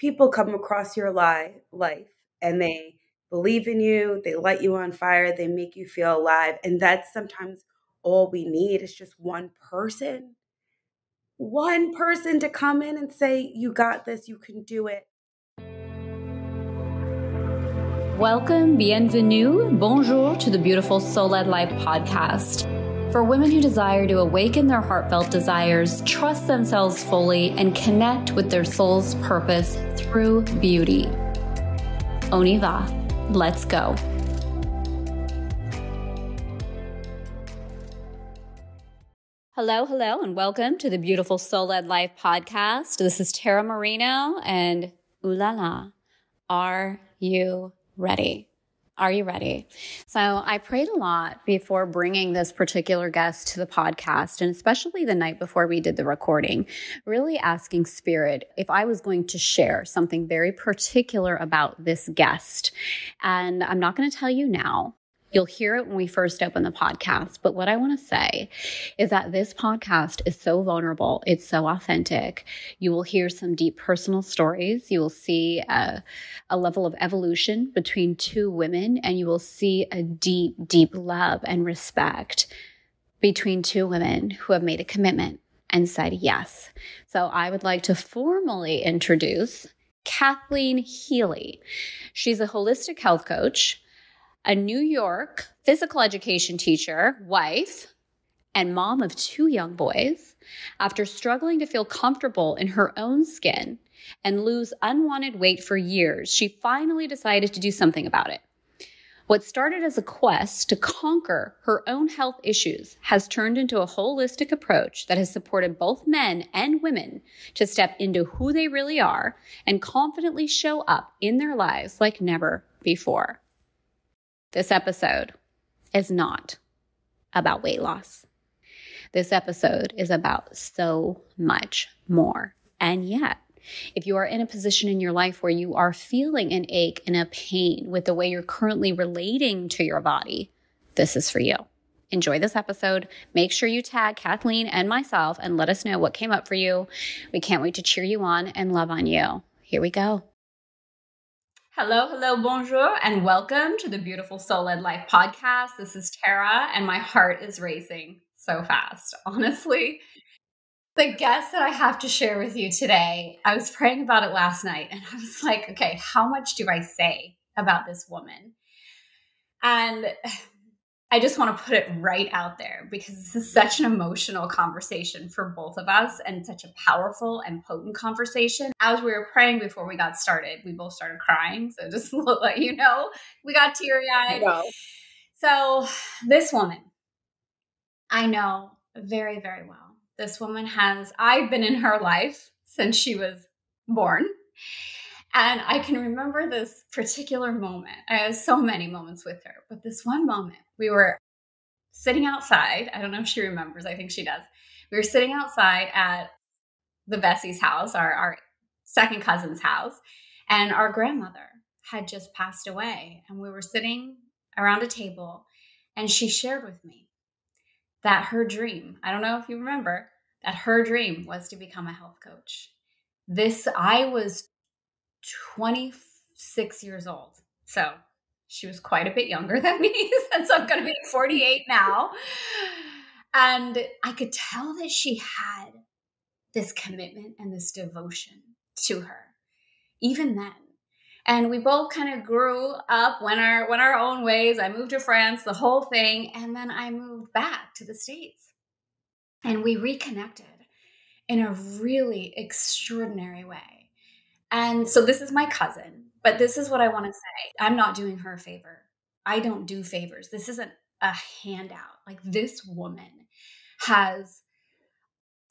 people come across your li- life and they believe in you, they light you on fire, they make you feel alive. And that's sometimes all we need is just one person. One person to come in and say, You got this, you can do it. Welcome, bienvenue, bonjour to the beautiful Soul Led Life podcast. For women who desire to awaken their heartfelt desires, trust themselves fully, and connect with their soul's purpose through beauty. On y va. Let's go. Hello, hello, and welcome to the beautiful Soul Led Life podcast. This is Tara Marino, and ooh la la, are you ready? Are you ready? So I prayed a lot before bringing this particular guest to the podcast, and especially the night before we did the recording, really asking Spirit if I was going to share something very particular about this guest. And I'm not going to tell you now. You'll hear it when we first open the podcast. But what I want to say is that this podcast is so vulnerable. It's so authentic. You will hear some deep personal stories. You will see a, a level of evolution between two women, and you will see a deep, deep love and respect between two women who have made a commitment and said yes. So I would like to formally introduce Kathleen Healy. She's a holistic health coach a New York physical education teacher, wife, and mom of two young boys, after struggling to feel comfortable in her own skin and lose unwanted weight for years, she finally decided to do something about it. What started as a quest to conquer her own health issues has turned into a holistic approach that has supported both men and women to step into who they really are and confidently show up in their lives like never before. This episode is not about weight loss. This episode is about so much more. And yet, if you are in a position in your life where you are feeling an ache and a pain with the way you're currently relating to your body, this is for you. Enjoy this episode. Make sure you tag Kathleen and myself and let us know what came up for you. We can't wait to cheer you on and love on you. Here we go. Hello, hello, bonjour, and welcome to the Beautiful Soul Led Life podcast. This is Tara, and my heart is racing so fast. Honestly, the guest that I have to share with you today, I was praying about it last night, and I was like, okay, how much do I say about this woman? And I just want to put it right out there because this is such an emotional conversation for both of us and such a powerful and potent conversation. As we were praying before we got started, we both started crying. So just to let you know, we got teary eyed. So, this woman, I know very, very well. This woman has, I've been in her life since she was born. And I can remember this particular moment. I have so many moments with her, but this one moment, we were sitting outside. I don't know if she remembers. I think she does. We were sitting outside at the Bessie's house, our, our second cousin's house, and our grandmother had just passed away. And we were sitting around a table, and she shared with me that her dream, I don't know if you remember, that her dream was to become a health coach. This, I was 26 years old. So she was quite a bit younger than me since I'm going to be 48 now. And I could tell that she had this commitment and this devotion to her, even then. And we both kind of grew up, went our went our own ways. I moved to France, the whole thing, and then I moved back to the States. And we reconnected in a really extraordinary way. And so this is my cousin, but this is what I want to say. I'm not doing her a favor. I don't do favors. This isn't a handout. Like this woman has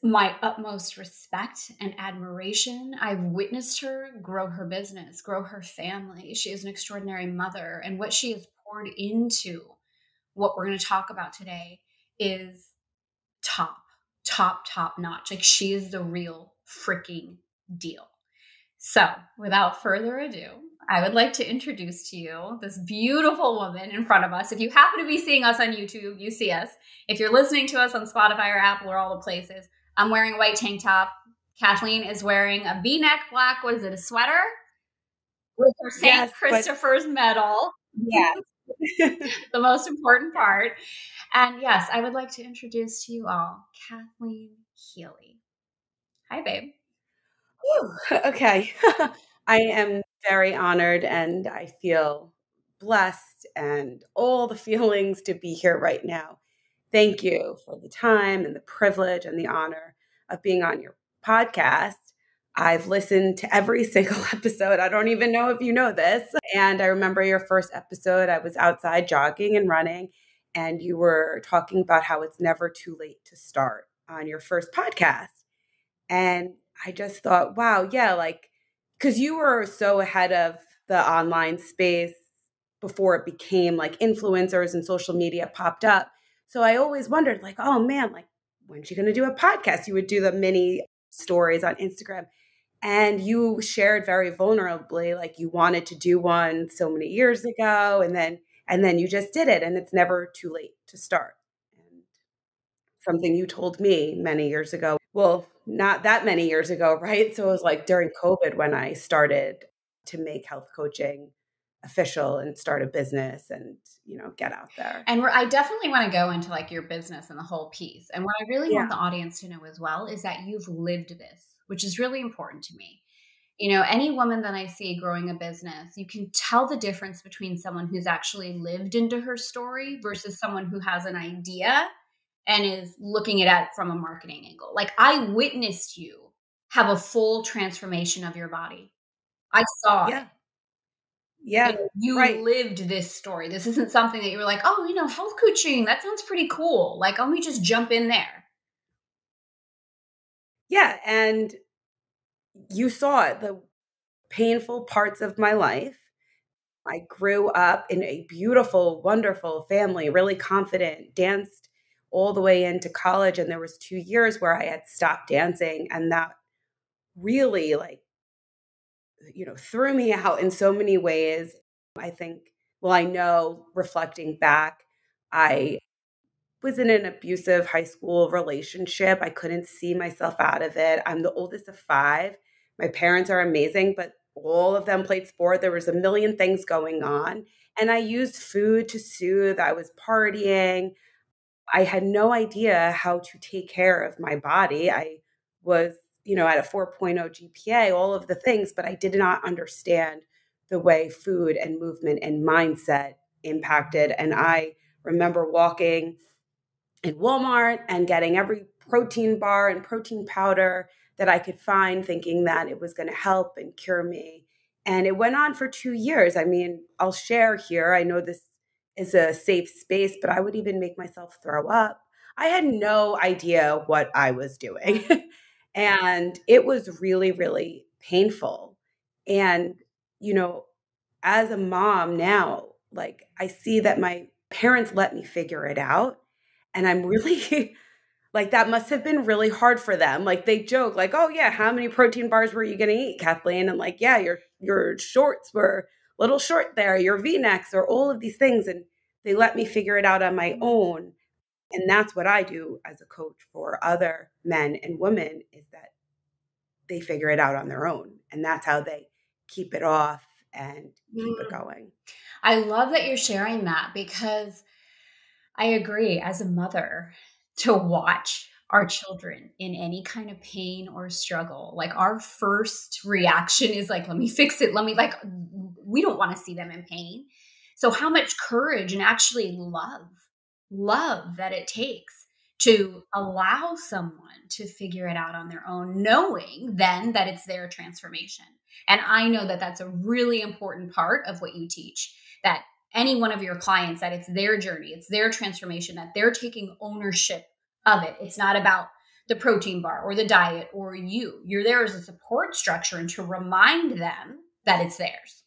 my utmost respect and admiration. I've witnessed her grow her business, grow her family. She is an extraordinary mother. And what she has poured into what we're going to talk about today is top, top, top notch. Like she is the real freaking deal. So, without further ado, I would like to introduce to you this beautiful woman in front of us. If you happen to be seeing us on YouTube, you see us. If you're listening to us on Spotify or Apple or all the places, I'm wearing a white tank top. Kathleen is wearing a v neck black, what is it, a sweater? With her St. Yes, Christopher's but- medal. Yeah. the most important part. And yes, I would like to introduce to you all Kathleen Healy. Hi, babe. Okay. I am very honored and I feel blessed and all the feelings to be here right now. Thank you for the time and the privilege and the honor of being on your podcast. I've listened to every single episode. I don't even know if you know this. And I remember your first episode, I was outside jogging and running, and you were talking about how it's never too late to start on your first podcast. And I just thought, wow, yeah, like, because you were so ahead of the online space before it became like influencers and social media popped up. So I always wondered, like, oh man, like, when's she going to do a podcast? You would do the mini stories on Instagram. And you shared very vulnerably, like you wanted to do one so many years ago, and then and then you just did it, and it's never too late to start. And something you told me many years ago. Well, not that many years ago, right? So it was like during COVID when I started to make health coaching official and start a business and you know get out there and i definitely want to go into like your business and the whole piece and what i really yeah. want the audience to know as well is that you've lived this which is really important to me you know any woman that i see growing a business you can tell the difference between someone who's actually lived into her story versus someone who has an idea and is looking at it from a marketing angle like i witnessed you have a full transformation of your body i saw yeah. it yeah. You, right. lived this story. This isn't something that you were like, oh, you know, health coaching, that sounds pretty cool. Like, let me just jump in there. Yeah. And you saw the painful parts of my life. I grew up in a beautiful, wonderful family, really confident, danced all the way into college. And there was two years where I had stopped dancing. And that really like you know, threw me out in so many ways. I think, well, I know reflecting back, I was in an abusive high school relationship. I couldn't see myself out of it. I'm the oldest of five. My parents are amazing, but all of them played sport. There was a million things going on. And I used food to soothe. I was partying. I had no idea how to take care of my body. I was you know, at a 4.0 GPA, all of the things, but I did not understand the way food and movement and mindset impacted. And I remember walking in Walmart and getting every protein bar and protein powder that I could find, thinking that it was going to help and cure me. And it went on for two years. I mean, I'll share here. I know this is a safe space, but I would even make myself throw up. I had no idea what I was doing. And it was really, really painful. And, you know, as a mom now, like I see that my parents let me figure it out. And I'm really like, that must have been really hard for them. Like they joke, like, oh yeah, how many protein bars were you gonna eat, Kathleen? And like, yeah, your your shorts were little short there, your V-necks or all of these things. And they let me figure it out on my own. And that's what I do as a coach for other men and women is that they figure it out on their own. And that's how they keep it off and keep mm. it going. I love that you're sharing that because I agree as a mother to watch our children in any kind of pain or struggle. Like our first reaction is like, let me fix it. Let me like, we don't want to see them in pain. So, how much courage and actually love love that it takes to allow someone to figure it out on their own, knowing then that it's their transformation. And I know that that's a really important part of what you teach that any one of your clients, that it's their journey, it's their transformation, that they're taking ownership of it. It's not about the protein bar or the diet or you. You're there as a support structure and to remind them that it's theirs.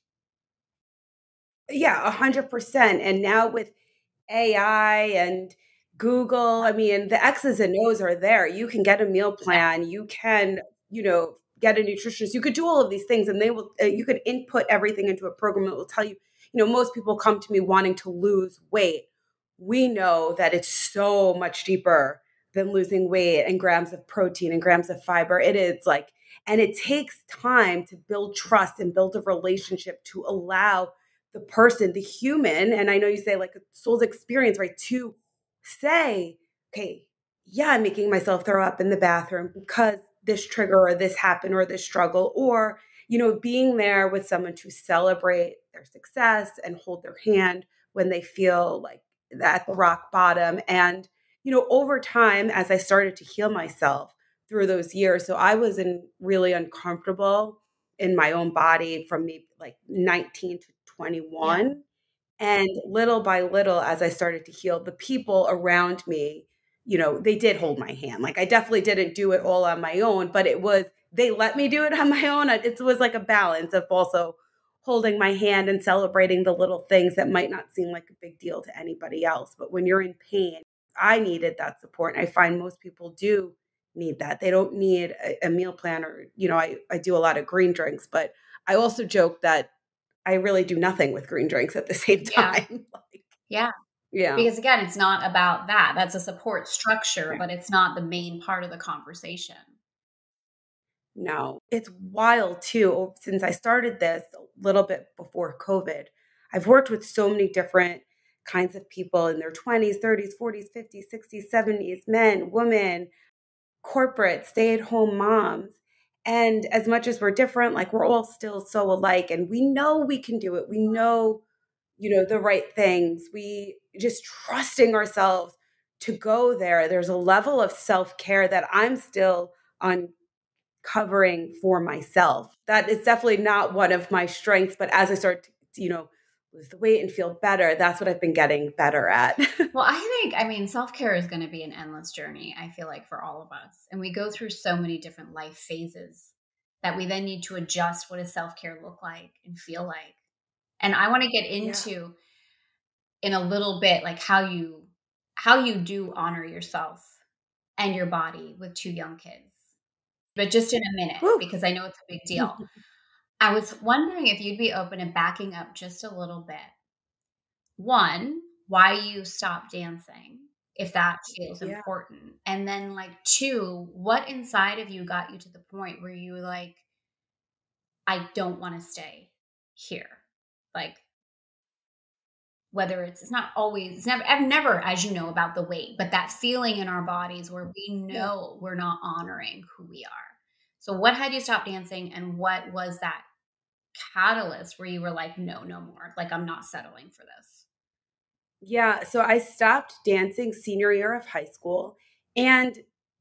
Yeah, a hundred percent. And now with AI and Google, I mean, the X's and O's are there. You can get a meal plan. You can, you know, get a nutritionist. You could do all of these things, and they will. Uh, you could input everything into a program that will tell you. You know, most people come to me wanting to lose weight. We know that it's so much deeper than losing weight and grams of protein and grams of fiber. It is like, and it takes time to build trust and build a relationship to allow the person, the human, and I know you say like a soul's experience, right? To say, okay, yeah, I'm making myself throw up in the bathroom because this trigger or this happened or this struggle, or, you know, being there with someone to celebrate their success and hold their hand when they feel like at the rock bottom. And, you know, over time, as I started to heal myself through those years, so I was in really uncomfortable in my own body from maybe like 19 to 21. Yeah. And little by little, as I started to heal, the people around me, you know, they did hold my hand. Like I definitely didn't do it all on my own, but it was, they let me do it on my own. It was like a balance of also holding my hand and celebrating the little things that might not seem like a big deal to anybody else. But when you're in pain, I needed that support. And I find most people do need that. They don't need a, a meal plan or, you know, I, I do a lot of green drinks, but I also joke that I really do nothing with green drinks at the same time. Yeah. like, yeah. Yeah. Because again, it's not about that. That's a support structure, right. but it's not the main part of the conversation. No, it's wild too. Since I started this a little bit before COVID, I've worked with so many different kinds of people in their 20s, 30s, 40s, 50s, 60s, 70s, men, women, corporate, stay at home moms. And as much as we're different, like we're all still so alike and we know we can do it. We know, you know, the right things. We just trusting ourselves to go there. There's a level of self care that I'm still uncovering for myself. That is definitely not one of my strengths. But as I start to, you know, lose the weight and feel better, that's what I've been getting better at. well, I think, I mean, self care is going to be an endless journey, I feel like, for all of us. And we go through so many different life phases that we then need to adjust what does self care look like and feel like. And I want to get into yeah. in a little bit like how you how you do honor yourself and your body with two young kids. But just in a minute Woo. because I know it's a big deal. I was wondering if you'd be open to backing up just a little bit. One, why you stopped dancing, if that feels yeah. important. And then, like, two, what inside of you got you to the point where you like, I don't want to stay here? Like, whether it's it's not always it's never I've never as you know about the weight but that feeling in our bodies where we know we're not honoring who we are so what had you stop dancing and what was that catalyst where you were like, no, no more? Like, I'm not settling for this? Yeah. So I stopped dancing senior year of high school and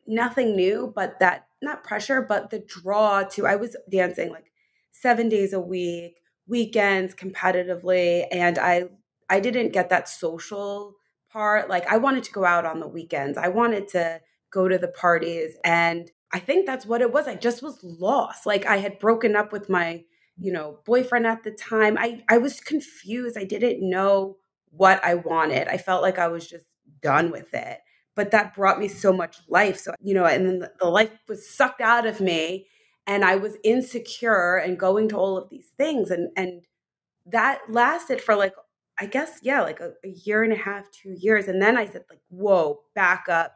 nothing new, but that not pressure, but the draw to, I was dancing like seven days a week, weekends competitively. And I, I didn't get that social part. Like I wanted to go out on the weekends. I wanted to go to the parties. And I think that's what it was. I just was lost. Like I had broken up with my you know, boyfriend at the time. I I was confused. I didn't know what I wanted. I felt like I was just done with it. But that brought me so much life. So, you know, and then the, life was sucked out of me and I was insecure and going to all of these things and and that lasted for like I guess yeah, like a, a year and a half, 2 years and then I said like, "Whoa, back up."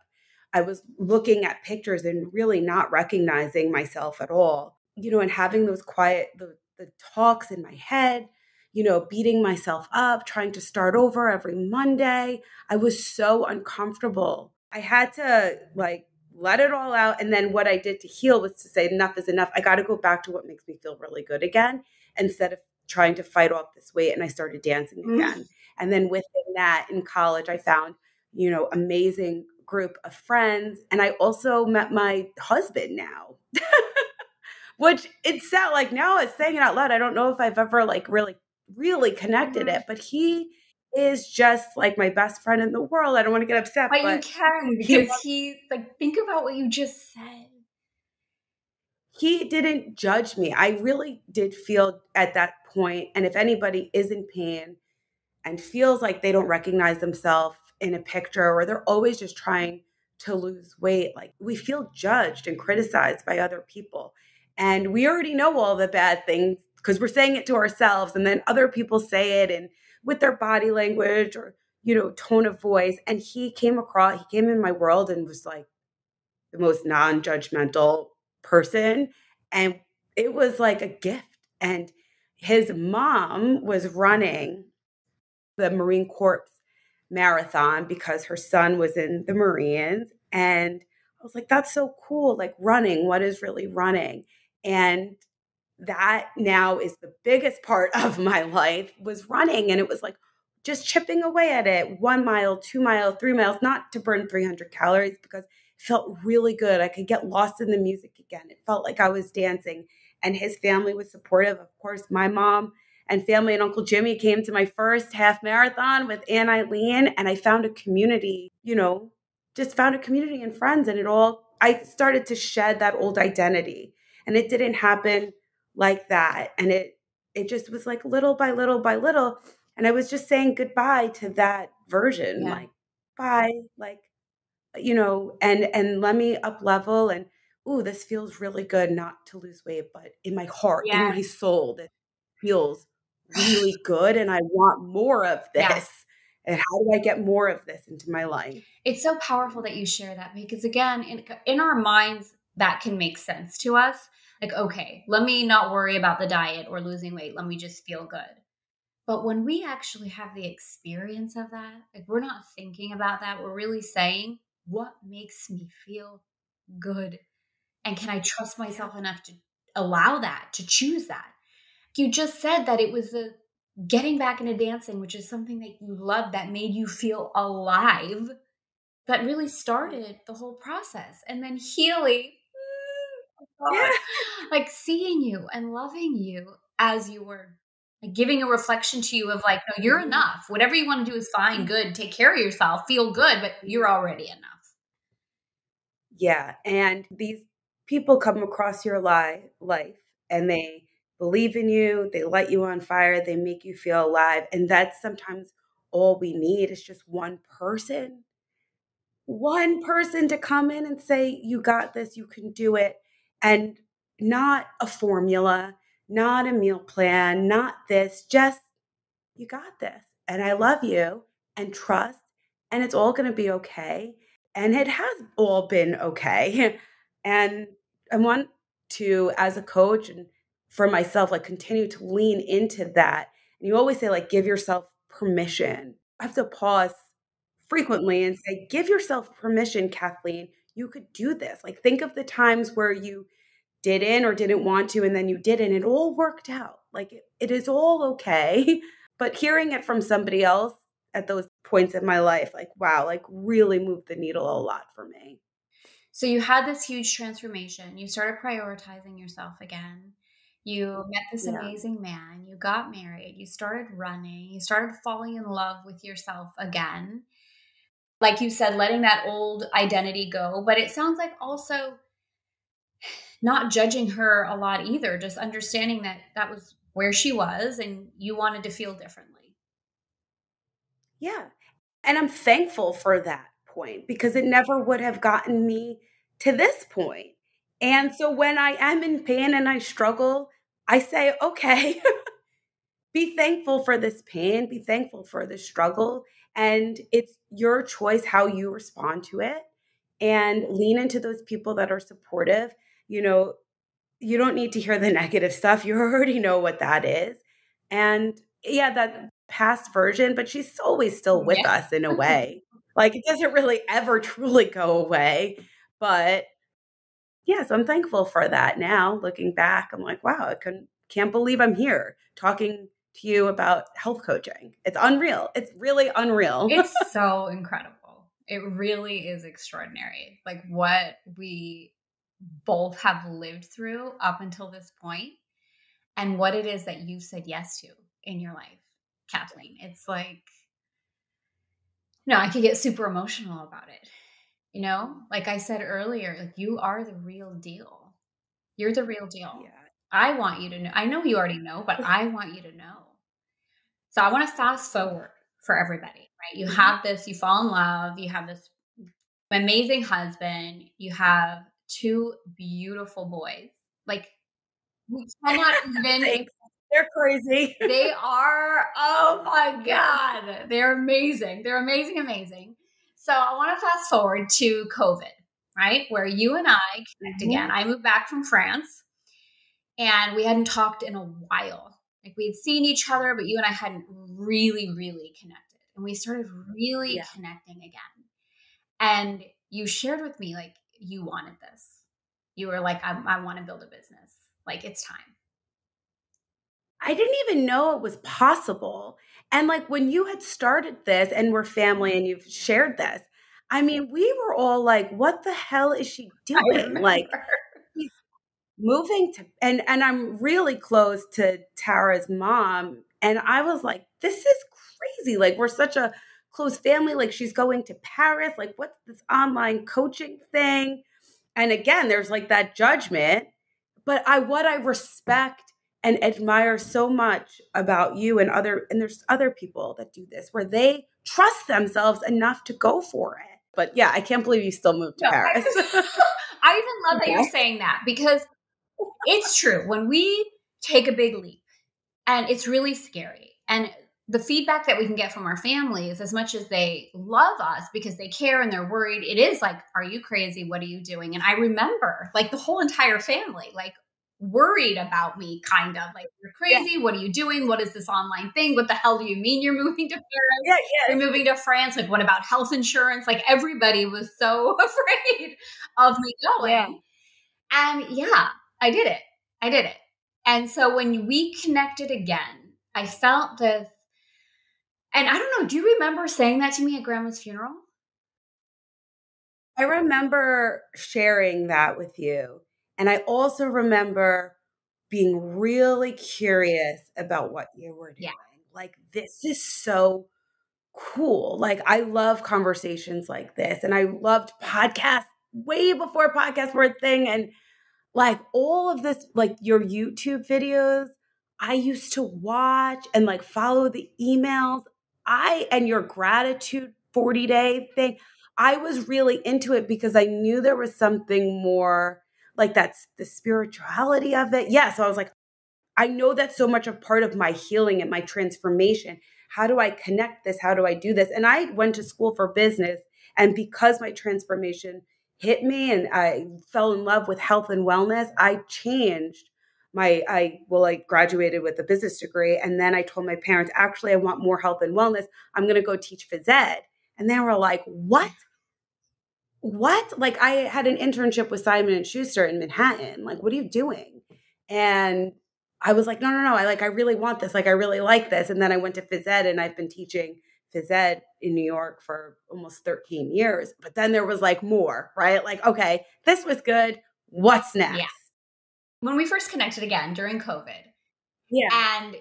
I was looking at pictures and really not recognizing myself at all. You know, and having those quiet the the talks in my head, you know, beating myself up, trying to start over every Monday. I was so uncomfortable. I had to like let it all out. And then what I did to heal was to say, enough is enough. I got to go back to what makes me feel really good again instead of trying to fight off this weight. And I started dancing mm. again. Mm. And then within that, in college, I found, you know, amazing group of friends. And I also met my husband now. which it sound like now it's saying it out loud. I don't know if I've ever like really, really connected mm-hmm. it, but he is just like my best friend in the world. I don't want to get upset, but, but you can because he like think about what you just said. He didn't judge me. I really did feel at that point, and if anybody is in pain and feels like they don't recognize themselves in a picture or they're always just trying to lose weight, like we feel judged and criticized by other people. And we already know all the bad things because we're saying it to ourselves. And then other people say it and with their body language or, you know, tone of voice. And he came across, he came in my world and was like the most non judgmental person. And it was like a gift. And his mom was running the Marine Corps marathon because her son was in the Marines. And I was like, that's so cool. Like running, what is really running? And that now is the biggest part of my life was running. And it was like just chipping away at it one mile, two mile, three miles, not to burn 300 calories because it felt really good. I could get lost in the music again. It felt like I was dancing. And his family was supportive. Of course, my mom and family and Uncle Jimmy came to my first half marathon with Aunt Eileen. And I found a community, you know, just found a community and friends. And it all, I started to shed that old identity. And it didn't happen like that. And it, it just was like little by little by little. And I was just saying goodbye to that version, yeah. like, bye, like, you know, and, and let me up level and, ooh, this feels really good not to lose weight, but in my heart, yeah. in my soul, that feels really good and I want more of this. Yeah. And how do I get more of this into my life? It's so powerful that you share that because again, in, in our minds, that can make sense to us. Like, okay, let me not worry about the diet or losing weight. Let me just feel good. But when we actually have the experience of that, like we're not thinking about that, we're really saying, what makes me feel good? And can I trust myself enough to allow that, to choose that? You just said that it was the getting back into dancing, which is something that you loved that made you feel alive, that really started the whole process. And then Healy, yeah. like seeing you and loving you as you were like giving a reflection to you of like no you're enough. Whatever you want to do is fine mm-hmm. good. Take care of yourself. Feel good but you're already enough. Yeah and these people come across your li- life and they believe in you they light you on fire they make you feel alive and that's sometimes all we need is just one person one person to come in and say you got this you can do it and not a formula, not a meal plan, not this, just you got this. And I love you and trust, and it's all going to be okay. And it has all been okay. And I want to, as a coach and for myself, like continue to lean into that. And you always say, like, give yourself permission. I have to pause frequently and say, give yourself permission, Kathleen you could do this. Like, think of the times where you didn't or didn't want to, and then you did, and it all worked out. Like, it, it is all okay. But hearing it from somebody else at those points in my life, like, wow, like, really moved the needle a lot for me. So, you had this huge transformation. You started prioritizing yourself again. You met this yeah. amazing man. You got married. You started running. You started falling in love with yourself again like you said, letting that old identity go. But it sounds like also not judging her a lot either, just understanding that that was where she was and you wanted to feel differently. Yeah. And I'm thankful for that point because it never would have gotten me to this point. And so when I am in pain and I struggle, I say, okay, be thankful for this pain, be thankful for this struggle. And it's your choice how you respond to it and lean into those people that are supportive. You know, you don't need to hear the negative stuff. You already know what that is. And yeah, that past version, but she's always still with yeah. us in a way. like it doesn't really ever truly go away. But yeah, so I'm thankful for that now. Looking back, I'm like, wow, I couldn't can't believe I'm here talking to you about health coaching. It's unreal. It's really unreal. it's so incredible. It really is extraordinary. Like what we both have lived through up until this point and what it is that you said yes to in your life, Kathleen. It's like, no, I could get super emotional about it. You know, like I said earlier, like you are the real deal. You're the real deal. Yeah. I want you to know. I know you already know, but I want you to know so I want to fast forward for everybody, right? You mm-hmm. have this, you fall in love, you have this amazing husband, you have two beautiful boys. Like we cannot even They're crazy. they are, oh my God. They're amazing. They're amazing, amazing. So I want to fast forward to COVID, right? Where you and I connect mm-hmm. again. I moved back from France and we hadn't talked in a while. Like we had seen each other, but you and I hadn't really, really connected. And we started really yeah. connecting again. And you shared with me, like, you wanted this. You were like, I, I want to build a business. Like, it's time. I didn't even know it was possible. And like when you had started this and we're family and you've shared this, I mean, we were all like, what the hell is she doing? Like moving to and and I'm really close to Tara's mom. And I was like, this is crazy. Like we're such a close family. Like she's going to Paris. Like what's this online coaching thing? And again, there's like that judgment. But I what I respect and admire so much about you and other and there's other people that do this where they trust themselves enough to go for it. But yeah, I can't believe you still moved to no, Paris. I, I even love that you're saying that because it's true. When we take a big leap and it's really scary and the feedback that we can get from our families as much as they love us because they care and they're worried it is like are you crazy what are you doing and i remember like the whole entire family like worried about me, kind of like, you're crazy. Yeah. What are you doing? What is this online thing? What the hell do you mean you're moving to Paris? Yeah, yeah. You're moving to France. Like, what about health insurance? Like, everybody was so afraid of me going. Yeah. And yeah, I did it. I did it. And so when we connected again, I felt this. And I don't know, do you remember saying that to me at grandma's funeral? I remember sharing that with you. And I also remember being really curious about what you were doing. Yeah. Like, this is so cool. Like, I love conversations like this. And I loved podcasts way before podcasts were a thing. And like, all of this, like your YouTube videos, I used to watch and like follow the emails. I, and your gratitude 40 day thing, I was really into it because I knew there was something more like that's the spirituality of it. Yeah. So I was like, I know that's so much a part of my healing and my transformation. How do I connect this? How do I do this? And I went to school for business. And because my transformation hit me and I fell in love with health and wellness, I changed my I well I graduated with a business degree and then I told my parents actually I want more health and wellness. I'm going to go teach phys ed. And they were like, "What? what? Like I had an internship with Simon and Schuster in Manhattan. Like, what are you doing? And I was like, no, no, no. I like, I really want this. Like, I really like this. And then I went to phys ed and I've been teaching phys ed in New York for almost 13 years. But then there was like more, right? Like, okay, this was good. What's next? Yeah. When we first connected again during COVID. Yeah. And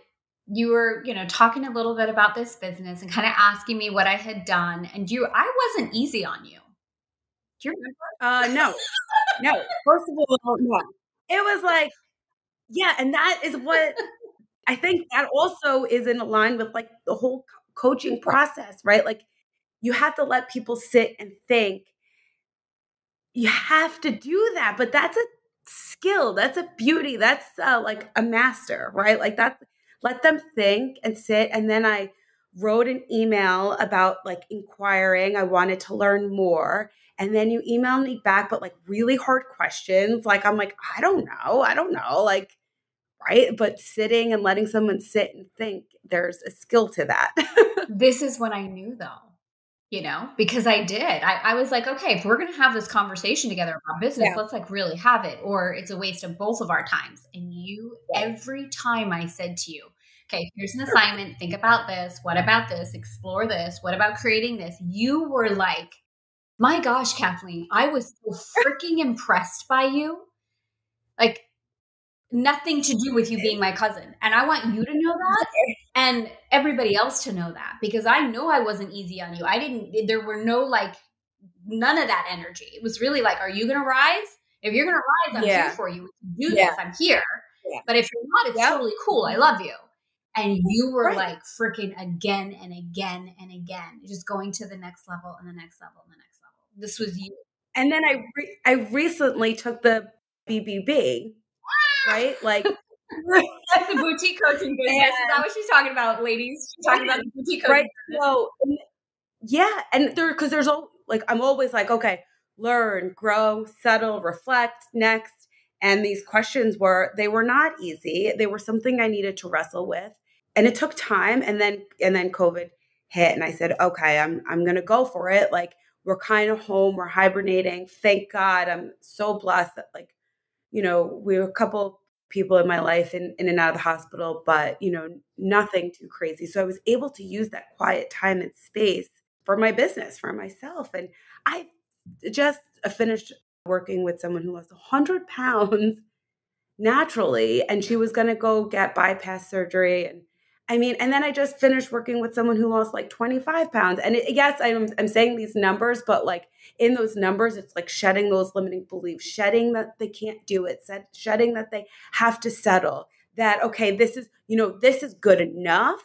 you were, you know, talking a little bit about this business and kind of asking me what I had done. And you, I wasn't easy on you. Do you remember? Uh, no, no. First of all, no. It was like, yeah, and that is what I think that also is in line with like the whole coaching process, right? Like, you have to let people sit and think. You have to do that, but that's a skill. That's a beauty. That's uh, like a master, right? Like that's let them think and sit, and then I wrote an email about like inquiring. I wanted to learn more. And then you email me back, but like really hard questions. Like, I'm like, I don't know. I don't know. Like, right. But sitting and letting someone sit and think, there's a skill to that. this is what I knew though, you know, because I did. I, I was like, okay, if we're going to have this conversation together about business, yeah. let's like really have it, or it's a waste of both of our times. And you, every time I said to you, okay, here's an assignment. Think about this. What about this? Explore this. What about creating this? You were like, my gosh, Kathleen, I was so freaking impressed by you. Like, nothing to do with you being my cousin. And I want you to know that and everybody else to know that because I know I wasn't easy on you. I didn't, there were no like, none of that energy. It was really like, are you going to rise? If you're going to rise, I'm yeah. here for you. We can do yeah. this. I'm here. Yeah. But if you're not, it's yep. totally cool. I love you and you were right. like freaking again and again and again, just going to the next level and the next level and the next level. This was you. And then I re- I recently took the BBB, right? Like That's the boutique coaching business. And, Is that what she's talking about, ladies? She's talking about the boutique coaching right? Business. So, yeah, and there because there's all like I'm always like, okay, learn, grow, settle, reflect, next. And these questions were they were not easy. They were something I needed to wrestle with. And it took time and then and then COVID hit and I said, "Okay, I'm I'm going to go for it." Like we're kind of home, we're hibernating. Thank God. I'm so blessed that like you know, we were a couple people in my life in, in and out of the hospital, but you know, nothing too crazy. So I was able to use that quiet time and space for my business, for myself. And I just finished working with someone who lost 100 pounds naturally, and she was going to go get bypass surgery. And I mean, and then I just finished working with someone who lost like 25 pounds. And it, yes, I'm, I'm saying these numbers, but like in those numbers, it's like shedding those limiting beliefs, shedding that they can't do it, shedding that they have to settle, that, okay, this is, you know, this is good enough.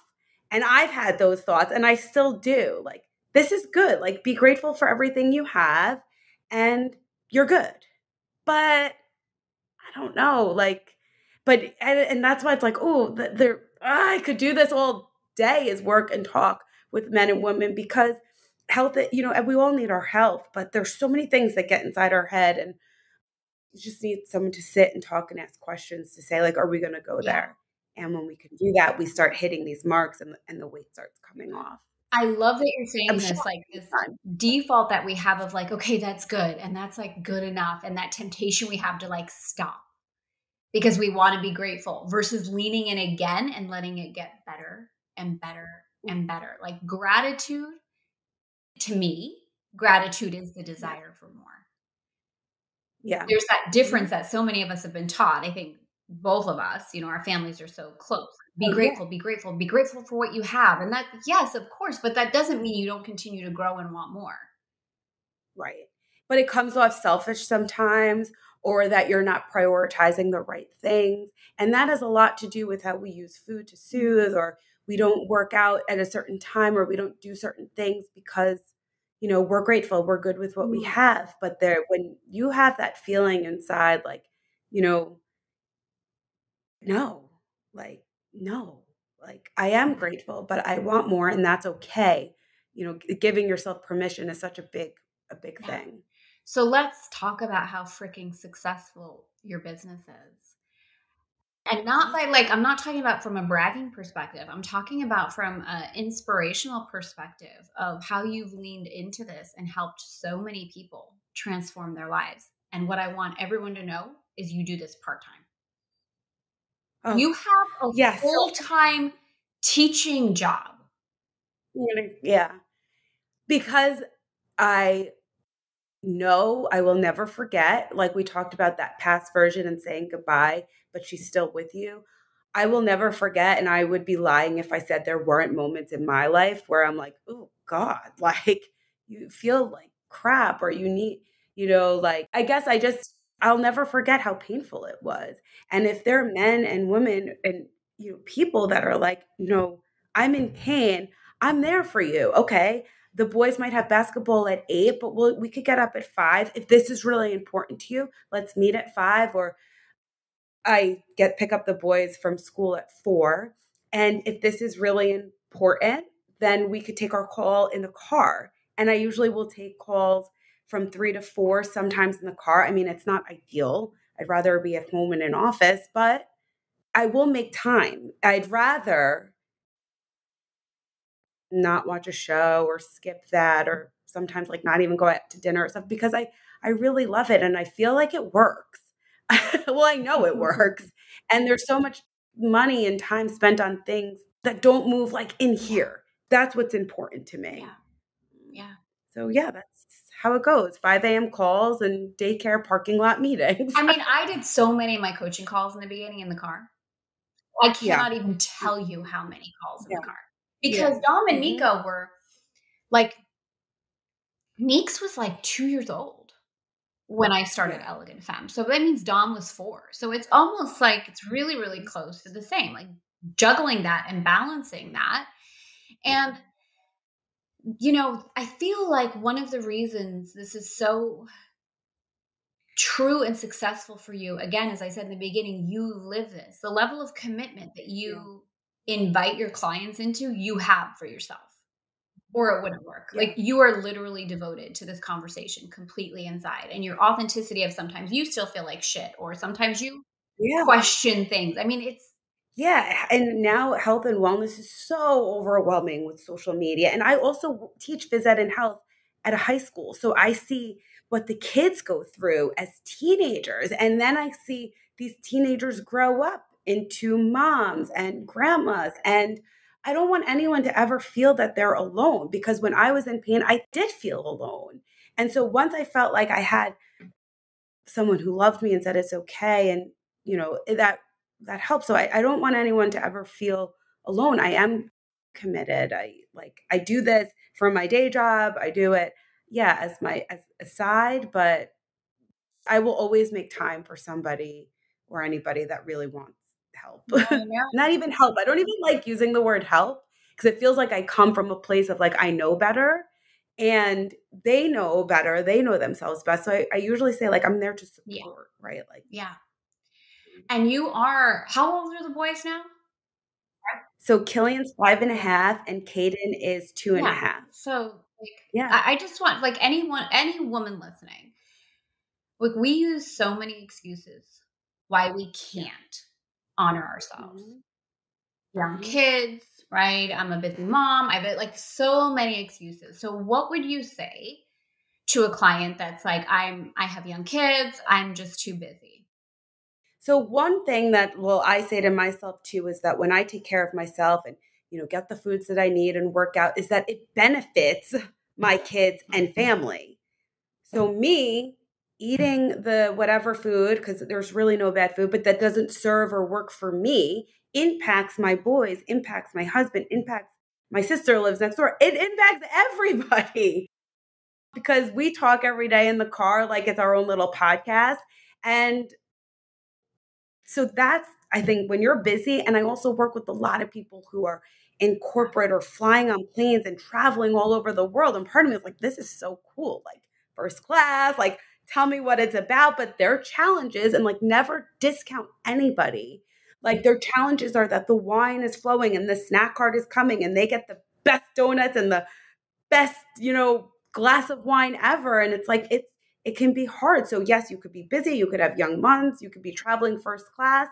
And I've had those thoughts and I still do. Like, this is good. Like, be grateful for everything you have and you're good. But I don't know. Like, but, and, and that's why it's like, oh, there, I could do this all day is work and talk with men and women because health, eh, you know, we all need our health, but there's so many things that get inside our head and you just need someone to sit and talk and ask questions to say like, are we going to go yeah. there? And when we can do that, we start hitting these marks and, and the weight starts coming off. I love that you're saying I'm this, like this default that we have of like, okay, that's good. And that's like good enough. And that temptation we have to like stop because we want to be grateful versus leaning in again and letting it get better and better mm. and better. Like gratitude to me, gratitude is the desire for more. Yeah. There's that mm-hmm. difference that so many of us have been taught. I think both of us, you know, our families are so close. Be oh, grateful, yeah. be grateful, be grateful for what you have. And that, yes, of course, but that doesn't mean you don't continue to grow and want more. Right. But it comes off selfish sometimes or that you're not prioritizing the right things. And that has a lot to do with how we use food to soothe or we don't work out at a certain time or we don't do certain things because you know we're grateful we're good with what we mm. have but there when you have that feeling inside like you know no like no like i am grateful but i want more and that's okay you know giving yourself permission is such a big a big yeah. thing so let's talk about how freaking successful your business is and not by like i'm not talking about from a bragging perspective i'm talking about from an inspirational perspective of how you've leaned into this and helped so many people transform their lives and what i want everyone to know is you do this part-time Oh, you have a yes. full time teaching job. Yeah. Because I know I will never forget, like we talked about that past version and saying goodbye, but she's still with you. I will never forget. And I would be lying if I said there weren't moments in my life where I'm like, oh God, like you feel like crap or you need, you know, like I guess I just I'll never forget how painful it was. And if there are men and women and you know people that are like, you know, I'm in pain, I'm there for you. Okay. The boys might have basketball at eight, but we'll, we could get up at five. If this is really important to you, let's meet at five. Or I get pick up the boys from school at four. And if this is really important, then we could take our call in the car. And I usually will take calls from three to four, sometimes in the car. I mean, it's not ideal. I'd rather be at home in an office, but I will make time. I'd rather not watch a show or skip that or sometimes like not even go out to dinner or stuff because I I really love it and I feel like it works. well, I know it works. And there's so much money and time spent on things that don't move like in here. That's what's important to me. Yeah. yeah. So yeah, that's how it goes 5 a.m. calls and daycare parking lot meetings. I mean, I did so many of my coaching calls in the beginning in the car. I cannot yeah. even tell you how many calls in yeah. the car because yeah. Dom and Nico mm-hmm. were like, Neeks was like two years old when I started Elegant Femme. So that means Dom was four. So it's almost like it's really, really close to the same, like juggling that and balancing that. And you know, I feel like one of the reasons this is so true and successful for you, again, as I said in the beginning, you live this. The level of commitment that you. Invite your clients into, you have for yourself. Or it wouldn't work. Yeah. Like you are literally devoted to this conversation completely inside. And your authenticity of sometimes you still feel like shit, or sometimes you yeah. question things. I mean, it's yeah, and now health and wellness is so overwhelming with social media. And I also teach phys ed and health at a high school. So I see what the kids go through as teenagers. And then I see these teenagers grow up into moms and grandmas. And I don't want anyone to ever feel that they're alone because when I was in pain, I did feel alone. And so once I felt like I had someone who loved me and said it's okay, and you know, eh, that that helps. So I, I don't want anyone to ever feel alone. I am committed. I like I do this for my day job. I do it, yeah, as my as a side, but I will always make time for somebody or anybody that really wants help. Yeah. Not even help. I don't even like using the word help because it feels like I come from a place of like I know better and they know better. They know themselves best. So I, I usually say like I'm there to support, yeah. right? Like yeah. And you are, how old are the boys now? So Killian's five and a half and Caden is two and yeah. a half. So like, yeah, I, I just want like anyone, any woman listening, like we use so many excuses why we can't honor ourselves. Mm-hmm. Young mm-hmm. kids, right? I'm a busy mom. I've like so many excuses. So what would you say to a client that's like, I'm I have young kids, I'm just too busy? So one thing that well I say to myself too is that when I take care of myself and you know get the foods that I need and work out is that it benefits my kids and family. So me eating the whatever food because there's really no bad food but that doesn't serve or work for me impacts my boys, impacts my husband, impacts my sister lives next door. It impacts everybody. because we talk every day in the car like it's our own little podcast and so that's, I think, when you're busy, and I also work with a lot of people who are in corporate or flying on planes and traveling all over the world. And part of me is like, this is so cool. Like, first class, like, tell me what it's about. But their challenges, and like, never discount anybody. Like, their challenges are that the wine is flowing and the snack cart is coming and they get the best donuts and the best, you know, glass of wine ever. And it's like, it's, it can be hard. So, yes, you could be busy, you could have young months, you could be traveling first class.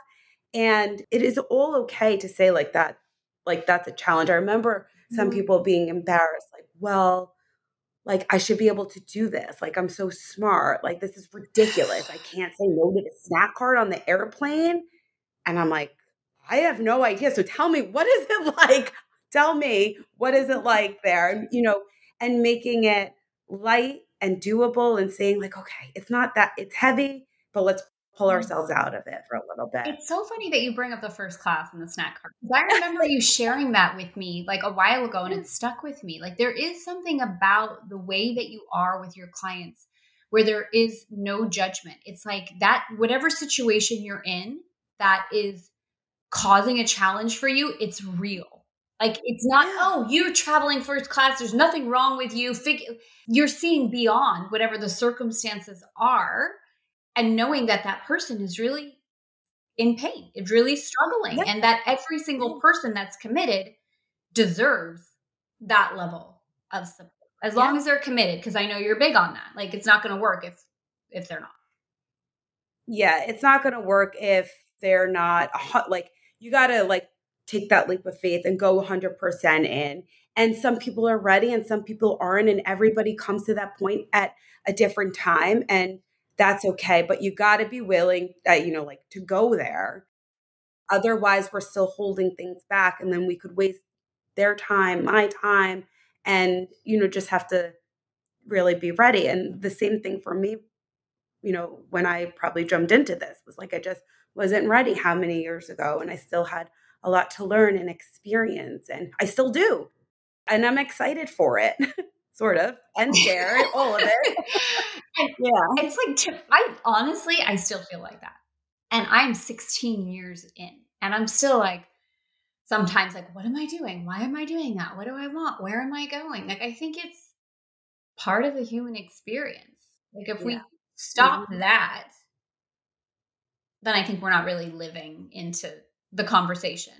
And it is all okay to say, like, that, like, that's a challenge. I remember some mm-hmm. people being embarrassed, like, well, like, I should be able to do this. Like, I'm so smart. Like, this is ridiculous. I can't say no to the snack card on the airplane. And I'm like, I have no idea. So tell me, what is it like? Tell me, what is it like there? And, you know, and making it light and doable and saying like okay it's not that it's heavy but let's pull ourselves out of it for a little bit. It's so funny that you bring up the first class and the snack cart i remember you sharing that with me like a while ago and it stuck with me. Like there is something about the way that you are with your clients where there is no judgment. It's like that whatever situation you're in that is causing a challenge for you it's real. Like it's not, oh, you're traveling first class. There's nothing wrong with you. Figure you're seeing beyond whatever the circumstances are, and knowing that that person is really in pain, is really struggling, yeah. and that every single person that's committed deserves that level of support as long yeah. as they're committed. Because I know you're big on that. Like it's not going to work if if they're not. Yeah, it's not going to work if they're not like you got to like take that leap of faith and go 100% in. And some people are ready and some people aren't. And everybody comes to that point at a different time. And that's okay. But you got to be willing, uh, you know, like to go there. Otherwise, we're still holding things back. And then we could waste their time, my time, and, you know, just have to really be ready. And the same thing for me, you know, when I probably jumped into this was like I just wasn't ready how many years ago. And I still had a lot to learn and experience, and I still do. And I'm excited for it, sort of, and share all of it. yeah. It's like, I honestly, I still feel like that. And I'm 16 years in, and I'm still like, sometimes like, what am I doing? Why am I doing that? What do I want? Where am I going? Like, I think it's part of the human experience. Like, if yeah. we stop mm-hmm. that, then I think we're not really living into the conversation,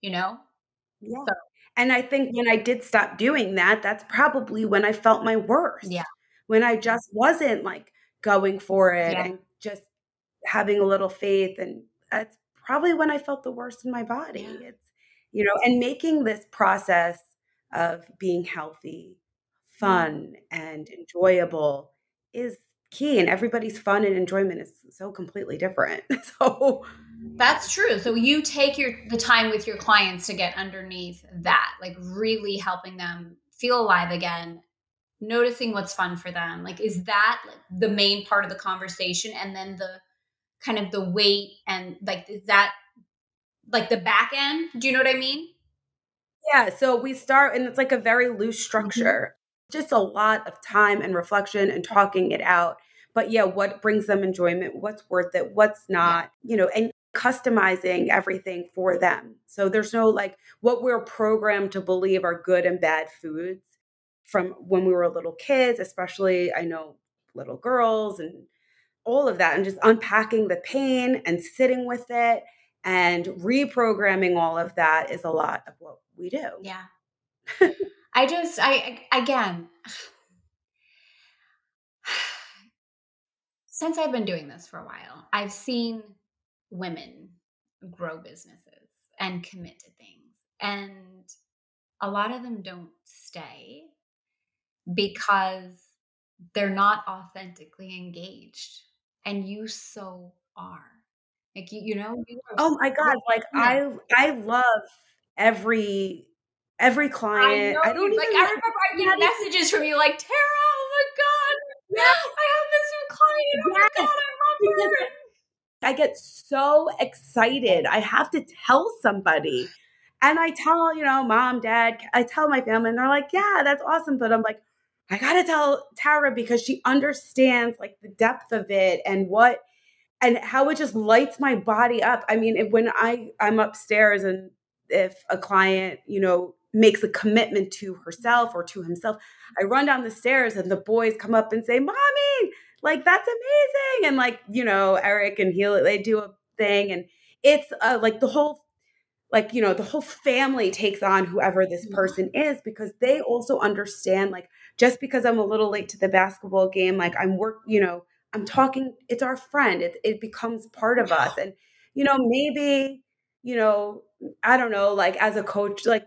you know? Yeah. So. And I think when I did stop doing that, that's probably when I felt my worst. Yeah. When I just wasn't like going for it yeah. and just having a little faith. And that's probably when I felt the worst in my body. Yeah. It's, you know, and making this process of being healthy, mm. fun, and enjoyable is key and everybody's fun and enjoyment is so completely different so that's true so you take your the time with your clients to get underneath that like really helping them feel alive again noticing what's fun for them like is that like the main part of the conversation and then the kind of the weight and like is that like the back end do you know what i mean yeah so we start and it's like a very loose mm-hmm. structure just a lot of time and reflection and talking it out. But yeah, what brings them enjoyment? What's worth it? What's not? You know, and customizing everything for them. So there's no like what we're programmed to believe are good and bad foods from when we were little kids, especially I know little girls and all of that, and just unpacking the pain and sitting with it and reprogramming all of that is a lot of what we do. Yeah. I just, I, again, since I've been doing this for a while, I've seen women grow businesses and commit to things. And a lot of them don't stay because they're not authentically engaged. And you so are. Like you, you know, you oh my God. Like I I love every every client. I, I don't like. I remember I get messages from you like Tara. Oh my god! Yeah, I have this new client. Oh yes. my god, I love her. I get so excited. I have to tell somebody. And I tell, you know, mom, dad, I tell my family, and they're like, yeah, that's awesome. But I'm like, I got to tell Tara because she understands like the depth of it and what and how it just lights my body up. I mean, when I I'm upstairs and if a client, you know, makes a commitment to herself or to himself. I run down the stairs and the boys come up and say, Mommy, like that's amazing. And like, you know, Eric and Heal, they do a thing. And it's uh, like the whole, like, you know, the whole family takes on whoever this person is because they also understand, like, just because I'm a little late to the basketball game, like I'm work, you know, I'm talking, it's our friend. It, it becomes part of us. And, you know, maybe, you know, I don't know, like as a coach, like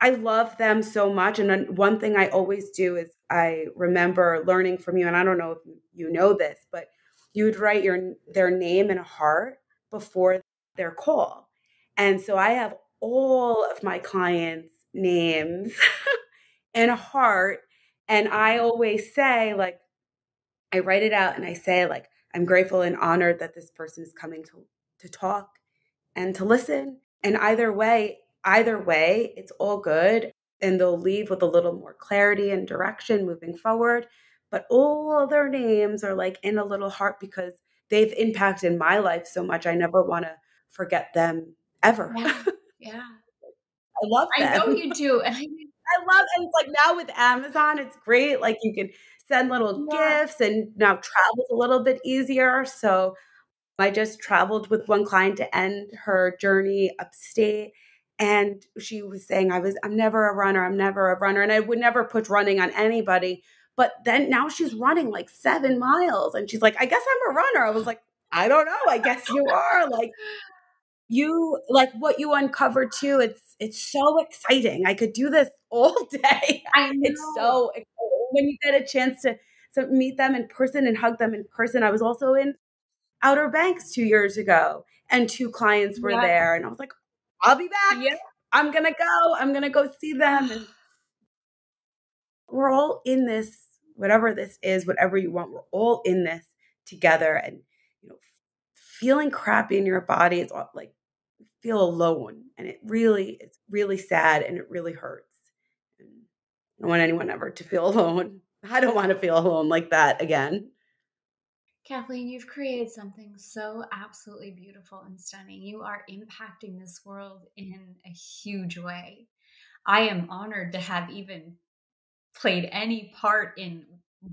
I love them so much. And one thing I always do is I remember learning from you, and I don't know if you know this, but you would write your their name in a heart before their call. And so I have all of my clients' names in a heart. And I always say, like, I write it out and I say, like, I'm grateful and honored that this person is coming to, to talk and to listen. And either way, either way, it's all good. And they'll leave with a little more clarity and direction moving forward. But all their names are like in a little heart because they've impacted my life so much. I never want to forget them ever. Yeah. yeah. I love them. I know you do. And I, I love and it's like now with Amazon, it's great. Like you can send little yeah. gifts and now travel's a little bit easier. So I just traveled with one client to end her journey upstate and she was saying i was i'm never a runner i'm never a runner and i would never put running on anybody but then now she's running like seven miles and she's like i guess i'm a runner i was like i don't know i guess you are like you like what you uncovered too it's it's so exciting i could do this all day I know. it's so exciting. when you get a chance to to meet them in person and hug them in person i was also in outer banks two years ago and two clients were yeah. there and i was like I'll be back. Yeah. I'm going to go. I'm going to go see them. And we're all in this, whatever this is, whatever you want, we're all in this together. And, you know, feeling crappy in your body is like, feel alone. And it really, it's really sad and it really hurts. And I don't want anyone ever to feel alone. I don't want to feel alone like that again. Kathleen, you've created something so absolutely beautiful and stunning. You are impacting this world in a huge way. I am honored to have even played any part in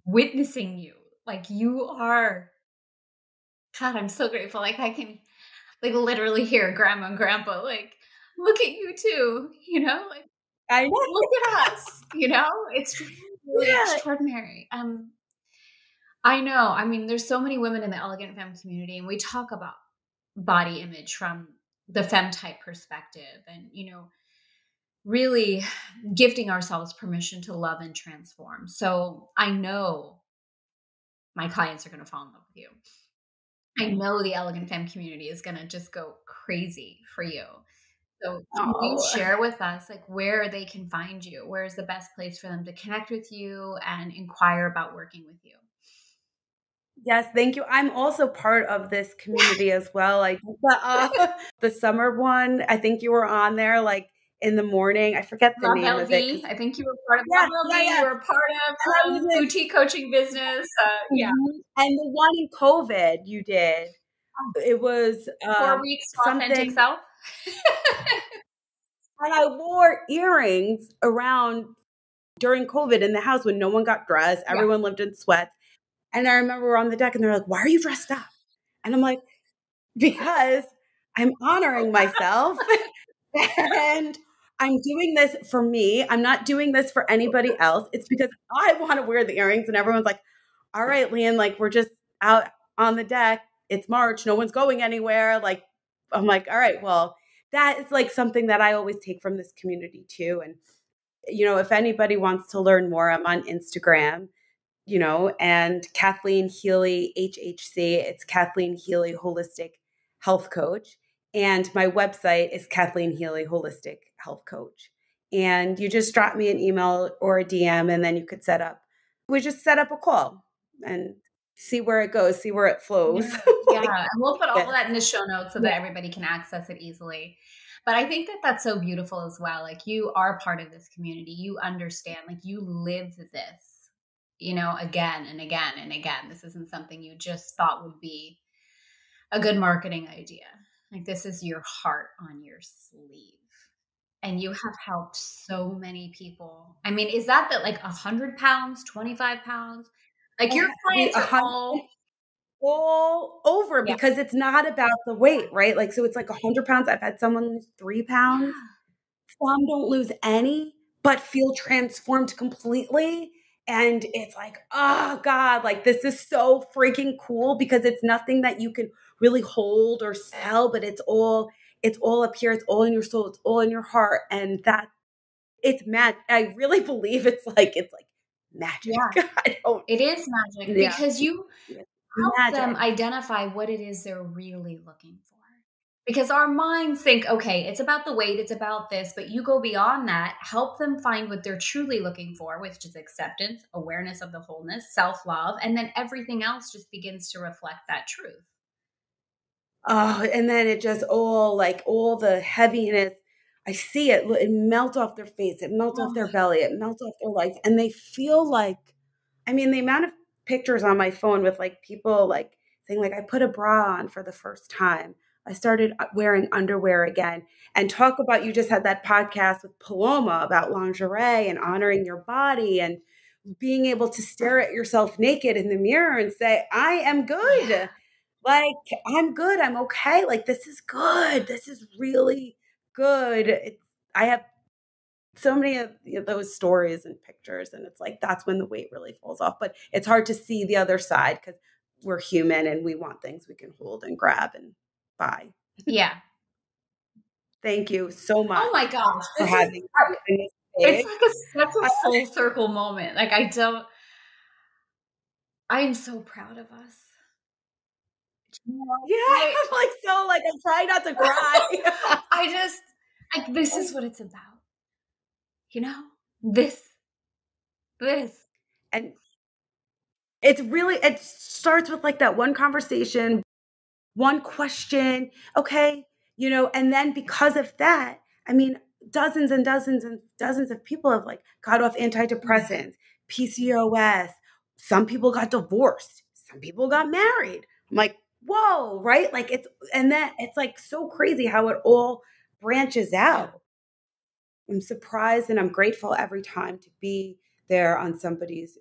witnessing you Like you are God, I'm so grateful. Like I can like literally hear grandma and grandpa like, look at you too, you know? Like I know. look at us, you know? It's really Yeah. extraordinary. Um I know. I mean, there's so many women in the elegant femme community, and we talk about body image from the femme type perspective and, you know, really gifting ourselves permission to love and transform. So I know my clients are going to fall in love with you. I mm-hmm. know the elegant femme community is going to just go crazy for you. So can you Oh. share with us like where they can find you? Where is the best place for them to connect with you and inquire about working with you? Yes, thank you. I'm also part of this community as well. Like the, uh, the summer one, I think you were on there like in the morning. I forget the Love name of it. LV. I think you were part of Yeah, LV. yeah, yeah. You were part of um, boutique coaching business. Uh, yeah, Mhm. And the one in COVID you did. It was four um, weeks authentic something- self. and I wore earrings around during COVID in the house when no one got dressed. Everyone lived in sweats. And I remember we're on the deck and they're like, Why are you dressed up? And I'm like, Because I'm honoring myself and I'm doing this for me. I'm not doing this for anybody else. It's because I want to wear the earrings. And everyone's like, All right, Leanne, like we're just out on the deck. It's March. No one's going anywhere. Like, I'm like, All right, well, that is like something that I always take from this community too. And, you know, if anybody wants to learn more, I'm on Instagram, you know, and Kathleen Healy, HHC. It's Kathleen Healy Holistic Health Coach. And my website is Kathleen Healy Holistic Health Coach. And you just drop me an email or a DM, and then you could set up, we just set up a call and see where it goes, see where it flows. Yeah, and we'll put all Yeah. that in the show notes so that Yeah. everybody can access it easily. But I think that that's so beautiful as well. Like you are part of this community. You understand. Like you live this, you know, again and again and again. This isn't something you just thought would be a good marketing idea. Like this is your heart on your sleeve. And you have helped so many people. I mean, is that that like a hundred pounds, twenty five pounds? Like your clients are all all over Yeah. because it's not about the weight, right? Like, so it's like 100 pounds. I've had someone lose three pounds. Some don't lose any, but feel transformed completely. And it's like, oh God, like this is so freaking cool because it's nothing that you can really hold or sell, but it's all, it's all up here. It's all in your soul. It's all in your heart. And that it's mad. I really believe it's like, it's like magic. Yeah. I don't It is magic Yeah. because you help magic. them identify what it is they're really looking for. Because our minds think, okay, it's about the weight, it's about this, but you go beyond that, help them find what they're truly looking for, which is acceptance, awareness of the wholeness, self love, and then everything else just begins to reflect that truth. Oh, and then it just all like all the heaviness. I see it. It melts off their face. It melts off their Oh. belly. It melts off their legs, and they feel like. I mean, the amount of pictures on my phone with like people like saying like I put a bra on for the first time. I started uh, wearing underwear again, and talk about you just had that podcast with Paloma about lingerie and honoring your body and being able to stare at yourself naked in the mirror and say, "I am good." Yeah. like i'm good. I'm okay. Like this is good. This is really good. It's, i have so many of those stories and pictures and it's like that's when the weight really falls off. But it's hard to see the other side because we're human and we want things we can hold and grab and buy Yeah. thank you so much Oh my gosh. for This is, having uh, me in this space. it's like a, such a full circle moment. Like, I don't, I'm so proud of us. yeah i'm like so like i'm trying not to cry I just like this oh. is what it's about. You know? This. This. and it's really it starts with like that one conversation one question okay you know and then because of that i mean dozens and dozens and dozens of people have like got off antidepressants pcos some people got divorced some people got married i'm like whoa right like it's and then it's like so crazy how it all branches out i'm surprised and i'm grateful every time to be there on somebody's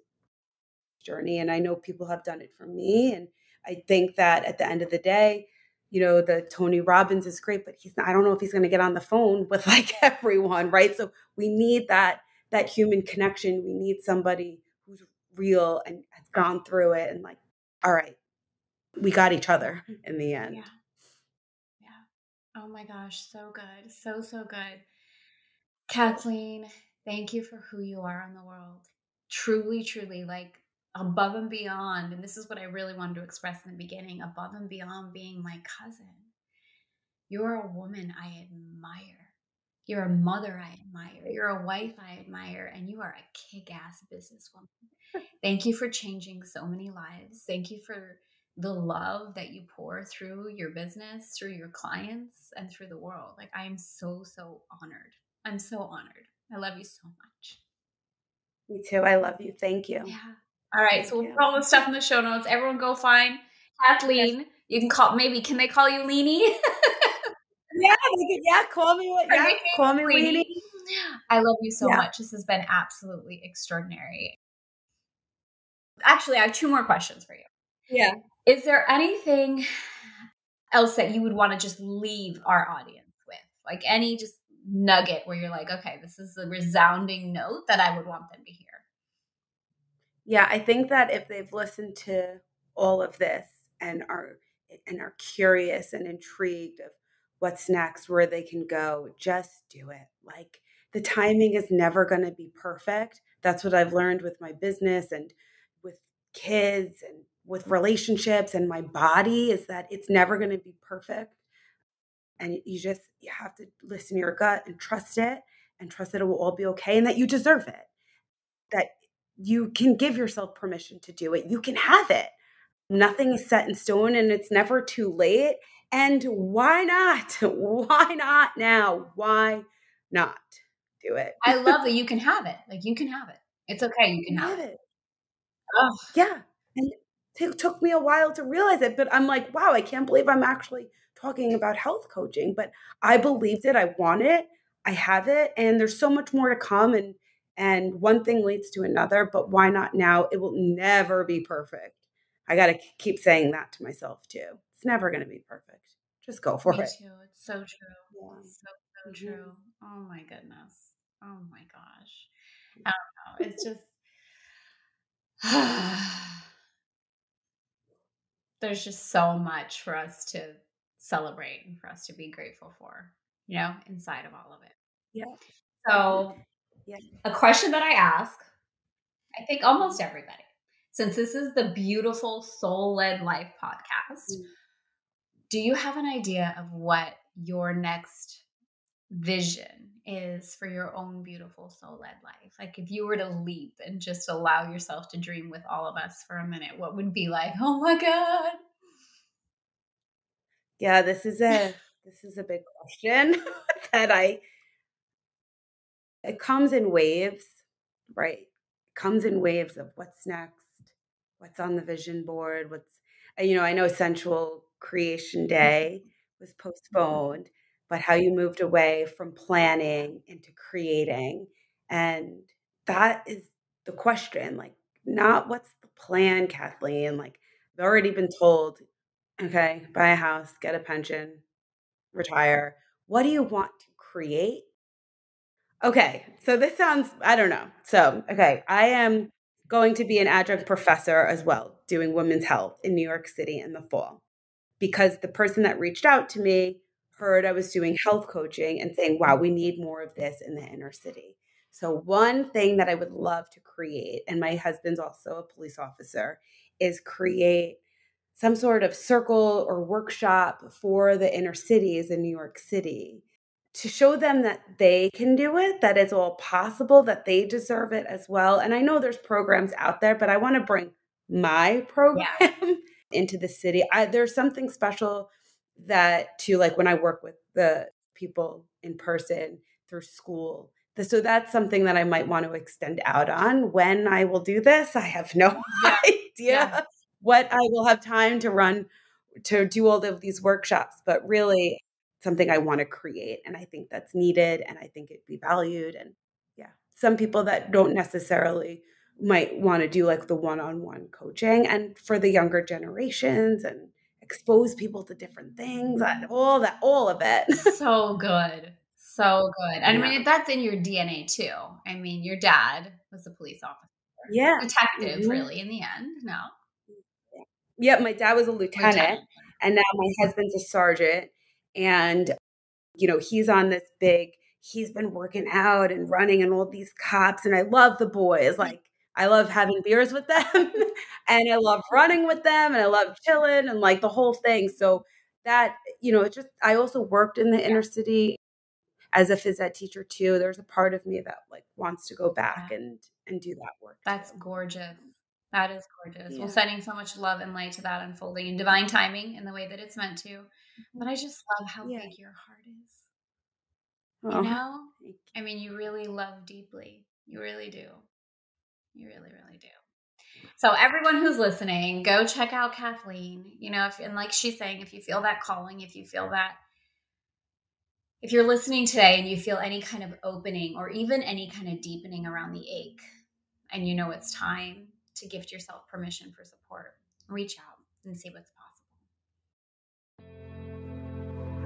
journey. And I know people have done it for me. And I think that at the end of the day, you know, the Tony Robbins is great, but he's not, I don't know if he's going to get on the phone with like everyone, right? So we need that that human connection. We need somebody who's real and has gone through it and like, all right, we got each other mm-hmm. in the end. Yeah. Yeah. Oh my gosh, so good. So so good. Kathleen, thank you for who you are in the world. Truly, truly, like above and beyond. And this is what I really wanted to express in the beginning above and beyond being my cousin. You're a woman I admire. You're a mother I admire. You're a wife I admire. And you are a kick ass businesswoman. Thank you for changing so many lives. Thank you for the love that you pour through your business, through your clients, and through the world. Like, I am so, so honored. I'm so honored. I love you so much. Me too. I love you. Thank you. Yeah. All right. Thank so we'll put all the stuff in the show notes. Everyone go find Kathleen. Yes. You can call maybe can they call you Leanie? yeah, can, yeah, call me what yeah, call me Leanie. I love you so yeah. much. This has been absolutely extraordinary. Actually, I have two more questions for you. Yeah. Is there anything else that you would want to just leave our audience with? Like any just nugget where you're like, okay, this is a resounding note that I would want them to hear? Yeah, I think that if they've listened to all of this and are and are curious and intrigued of what's next, where they can go, just do it. Like the timing is never going to be perfect. That's what I've learned with my business and with kids and with relationships and my body is that it's never going to be perfect and you just you have to listen to your gut and trust it and trust that it will all be okay and that you deserve it that you can give yourself permission to do it you can have it nothing is set in stone and it's never too late and why not why not now why not do it i love that you can have it like you can have it it's okay you can have, have it, it. Oh. yeah and it took me a while to realize it but i'm like wow i can't believe i'm actually talking about health coaching, but I believed it. I want it. I have it. And there's so much more to come. And and one thing leads to another, but why not now? It will never be perfect. I got to keep saying that to myself too. It's never going to be perfect. Just go for Me it. Too. It's so true. Yeah. It's so, so mm-hmm. true. Oh my goodness. Oh my gosh. I don't know. It's just there's just so much for us to celebrate and for us to be grateful for, you know, inside of all of it. Yeah. So, yeah. a question that I ask, I think almost everybody, since this is the beautiful soul led life podcast, mm. do you have an idea of what your next vision is for your own beautiful soul led life? Like, if you were to leap and just allow yourself to dream with all of us for a minute, what would be like, oh my God, yeah, this is a this is a big question that I it comes in waves, right? It comes in waves of what's next, what's on the vision board, what's uh, you know, I know Sensual Creation Day was postponed, but how you moved away from planning into creating. And that is the question, like not what's the plan, Kathleen? Like I've already been told Okay, buy a house, get a pension, retire. What do you want to create? Okay, so this sounds, I don't know. So, okay, I am going to be an adjunct professor as well, doing women's health in New York City in the fall. Because the person that reached out to me heard I was doing health coaching and saying, wow, we need more of this in the inner city. So, one thing that I would love to create, and my husband's also a police officer, is create some sort of circle or workshop for the inner cities in New York City to show them that they can do it, that it's all possible, that they deserve it as well. And I know there's programs out there, but I want to bring my program yeah. into the city. I, there's something special that to like when I work with the people in person through school. So that's something that I might want to extend out on when I will do this. I have no yeah. idea. Yeah what I will have time to run to do all of these workshops, but really something I want to create. And I think that's needed and I think it'd be valued. And yeah, some people that don't necessarily might want to do like the one-on-one coaching and for the younger generations and expose people to different things and all that all of it so good so good and yeah. i mean that's in your dna too i mean your dad was a police officer yeah detective mm-hmm. really in the end no yeah my dad was a lieutenant, lieutenant and now my husband's a sergeant and you know he's on this big he's been working out and running and all these cops and i love the boys mm. like I love having beers with them and I love running with them and I love chilling and like the whole thing. So that, you know, it just, I also worked in the inner city as a phys ed teacher too. There's a part of me that like wants to go back yeah. and, and do that work. That's too. gorgeous. That is gorgeous. Yeah. Well, sending so much love and light to that unfolding and divine timing in the way that it's meant to. Mm-hmm. But I just love how yeah. big your heart is. Oh, you know? I mean, you really love deeply. You really do. You really, really do. So everyone who's listening, go check out Kathleen. You know, if, and like she's saying, if you feel that calling, if you feel that, if you're listening today and you feel any kind of opening or even any kind of deepening around the ache, and you know it's time to gift yourself permission for support, reach out and see what's possible.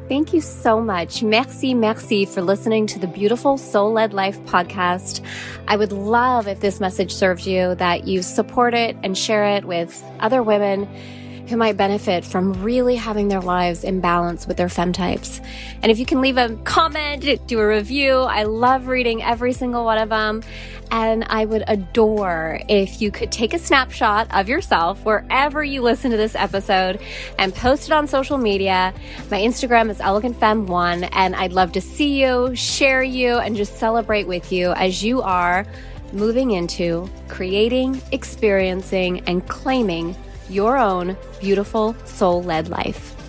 Thank you so much. Merci, merci for listening to the beautiful Soul Led Life podcast. I would love if this message served you that you support it and share it with other women who might benefit from really having their lives in balance with their femme types. And if you can leave a comment, do a review, I love reading every single one of them. And I would adore if you could take a snapshot of yourself wherever you listen to this episode and post it on social media. My Instagram is elegantfem1, and I'd love to see you, share you, and just celebrate with you as you are moving into creating, experiencing, and claiming your own beautiful soul led life.